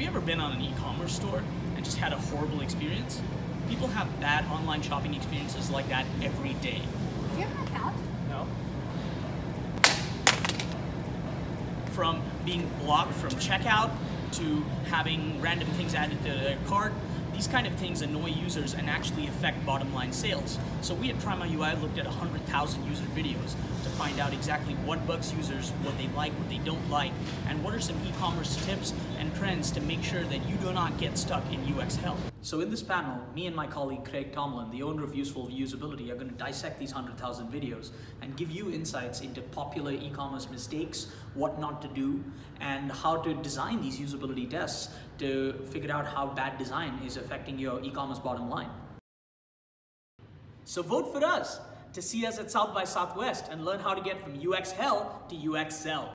you ever been on an e-commerce store and just had a horrible experience? People have bad online shopping experiences like that every day. Do you have an account? No? From being blocked from checkout to having random things added to their cart, these kind of things annoy users and actually affect bottom line sales. So we at Prima UI looked at 100,000 user videos to find out exactly what bugs users, what they like, what they don't like, and what are some e-commerce tips and trends to make sure that you do not get stuck in UX hell. So in this panel, me and my colleague Craig Tomlin, the owner of Useful Usability, are going to dissect these 100,000 videos and give you insights into popular e-commerce mistakes, what not to do, and how to design these usability tests to figure out how bad design is affecting your e-commerce bottom line. So vote for us to see us at South by Southwest and learn how to get from UX hell to UX sell.